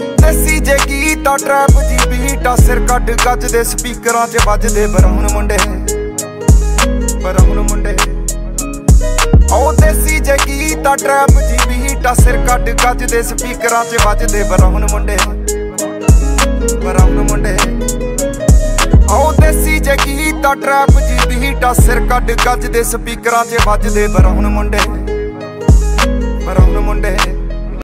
ਦੇਸੀ ਜੇ ਗੀਤਾ ਟਰੈਪ ਜੀ ਬੀਟਾ ਸਿਰ ਕੱਢ ਗੱਜ ਦੇ ਸਪੀਕਰਾਂ 'ਚ ਵੱਜਦੇ ਬਰਾਉਨ ਮੁੰਡੇ। ਬਰਾਉਨ ਮੁੰਡੇ। ਉਹ ਦੇਸੀ ਜੇ ਗੀਤਾ ਟਰੈਪ ਜੀ ਬੀਟਾ ਸਿਰ ਕੱਢ ਗੱਜ ਦੇ ਸਪੀਕਰਾਂ 'ਚ ਵੱਜਦੇ ਬਰਾਉਨ ਮੁੰਡੇ। ਬਰਾਉਨ ਮੁੰਡੇ। ਉਹ ਦੇਸੀ ਜੇ ਗੀਤਾ ਟਰੈਪ ਜੀ ਬੀਟਾ ਸਿਰ ਕੱਢ ਗੱਜ ਦੇ ਸਪੀਕਰਾਂ 'ਚ ਵੱਜਦੇ ਬਰਾਉਨ ਮੁੰਡੇ।